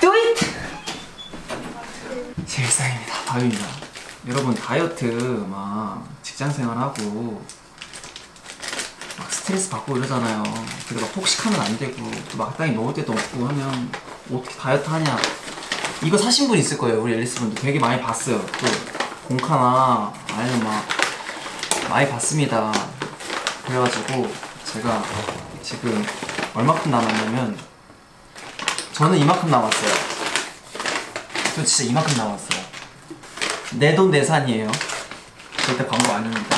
Do it! 제 일상입니다. 바유입니다. 여러분 다이어트 막 직장 생활하고 막 스트레스 받고 이러잖아요. 그리고 막 폭식하면 안 되고 또 마땅히 먹을 때도 없고 하면 어떻게 다이어트 하냐? 이거 사신 분 있을 거예요. 우리 앨리스 분도 되게 많이 봤어요. 또 공카나 아니면 막 많이 봤습니다. 그래가지고 제가 지금 얼마큼 남았냐면 저는 이만큼 남았어요. 저 진짜 이만큼 남았어요. 내 돈 내산이에요. 절대 광고 아닙니다.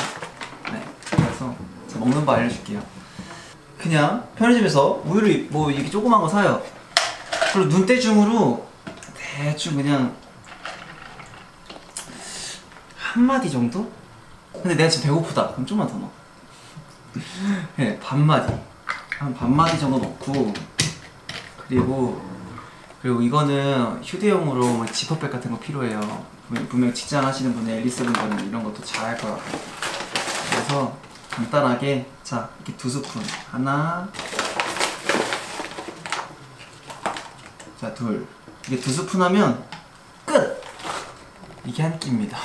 네. 그래서 먹는 거 알려줄게요. 그냥 편의점에서 우유를 뭐 이렇게 조그만 거 사요. 그리고 눈대중으로 대충 그냥 한 마디 정도? 근데 내가 지금 배고프다. 그럼 좀만 더 넣어. 네, 반 마디. 한 반 마디 정도 넣고 그리고 그리고 이거는 휴대용으로 뭐 지퍼백 같은 거 필요해요. 분명- 직장 하시는 분의 앨리스 분들은 이런 것도 잘할것 같아요. 그래서 간단하게 자 이렇게 두 스푼. 하나. 자 둘. 이게 두 스푼 하면 끝! 이게 한 끼입니다.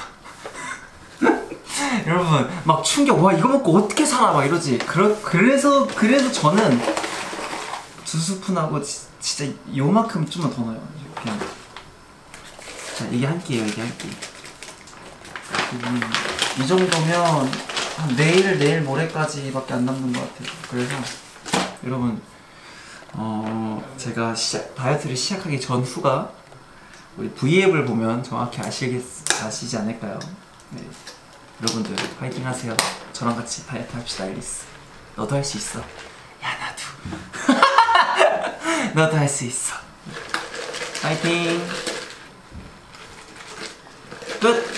여러분 막 충격. 와 이거 먹고 어떻게 살아? 막 이러지. 그러, 그래서 그래서 저는 두 스푼하고 지- 진짜 요만큼 좀만 더 넣어요 그냥 자 이게 한 끼예요 이게 한 끼 음, 이 정도면 한 내일 내일 모레까지밖에 안 남는 것 같아요 그래서 여러분 어 제가 시작, 다이어트를 시작하기 전후가 우리 V앱을 보면 정확히 아시겠, 아시지 않을까요? 네. 여러분들 파이팅 하세요. 저랑 같이 다이어트 합시다, 앨리스. 너도 할 수 있어. 너도 할 수 있어. 파이팅. 끝.